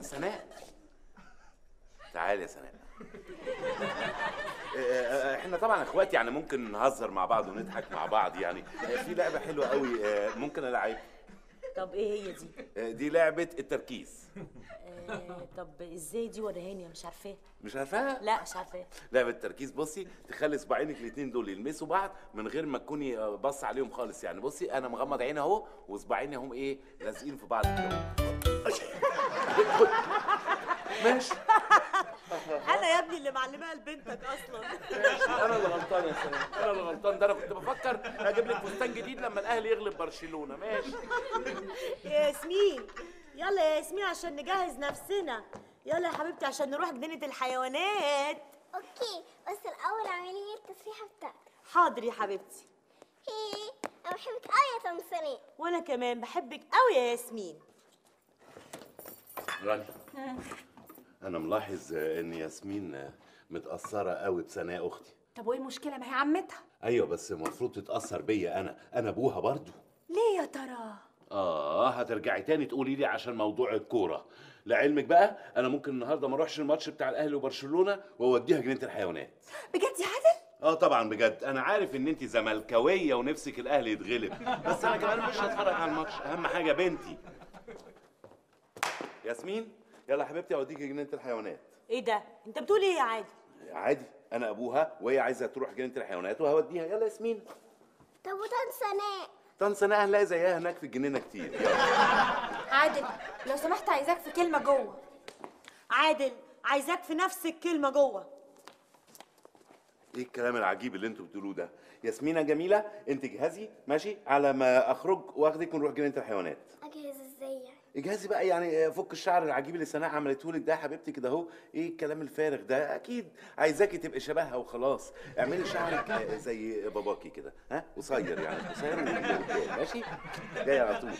سناء. تعالي يا سناء. آه، آه، إحنا طبعا اخوات يعني ممكن نهزر مع بعض ونضحك مع بعض يعني. آه، في لعبة حلوة قوي آه، ممكن ألعب؟ طب إيه هي دي؟ آه، دي لعبة التركيز. آه طب إزاي دي وريهاني مش عارفاها. مش عارفاها؟ لا مش عارفاها. لعبة التركيز. بصي تخلي صباعينك الاثنين دول يلمسوا بعض من غير ما تكوني آه، باصة عليهم خالص يعني. بصي أنا مغمض عيني أهو وصباعيني هم إيه لازقين في بعض. كده ماشي أنا يا ابني اللي معلماها لبنتك أصلا. أنا اللي غلطان يا سلام. أنا اللي غلطان. ده أنا كنت بفكر أجيب لك فستان جديد لما الاهلي يغلب برشلونة. ماشي. يا ياسمين يلا يا ياسمين عشان نجهز نفسنا. يلا يا حبيبتي عشان نروح جنينة الحيوانات. أوكي بس الأول اعملي لي التسريحة بتاعتك. حاضر يا حبيبتي. هي أنا بحبك قوي يا تمثيليه وأنا كمان بحبك قوي يا ياسمين. راني. أنا ملاحظ إن ياسمين متأثرة قوي بسناء أختي. طب وإيه المشكلة؟ ما هي عمتها. أيوه بس المفروض تتأثر بيا أنا. أنا أبوها برضو. ليه يا ترى؟ آه هترجعي تاني تقولي لي عشان موضوع الكورة. لعلمك بقى أنا ممكن النهارده ما أروحش الماتش بتاع الأهلي وبرشلونة وأوديها جنينة الحيوانات. بجد يا عادل؟ آه طبعا بجد. أنا عارف إن انت زملكاوية ونفسك الأهلي يتغلب. بس أنا كمان مش هتفرج على الماتش. أهم حاجة بنتي. ياسمين؟ يلا يا حبيبتي اوديكي جنينة الحيوانات. إيه ده؟ انت بتقول إيه يا عادل؟ عادي أنا ابوها وهي عايزة تروح جنينة الحيوانات وهوديها. يلا ياسمين. طب وطن سناء طنس أنا هنلاقي زيها هناك في الجنينة كتير. عادل لو سمحت عايزاك في كلمة جوه. عادل عايزاك في نفس الكلمة جوه. إيه الكلام العجيب اللي أنتوا بتقولوه ده؟ ياسمينة جميلة انت جهزي ماشي؟ على ما اخرج واخدك ونروح جنينة الحيوانات. أجهز إزاي يعني؟ اجهزي بقى يعني فك الشعر العجيب اللي سناء عملته لك ده يا حبيبتي كده اهو. إيه الكلام الفارغ ده؟ أكيد عايزاكي تبقي شبهها وخلاص. اعملي شعرك آه، زي باباكي كده. ها؟ قصير يعني قصير ماشي؟ جاي على طول.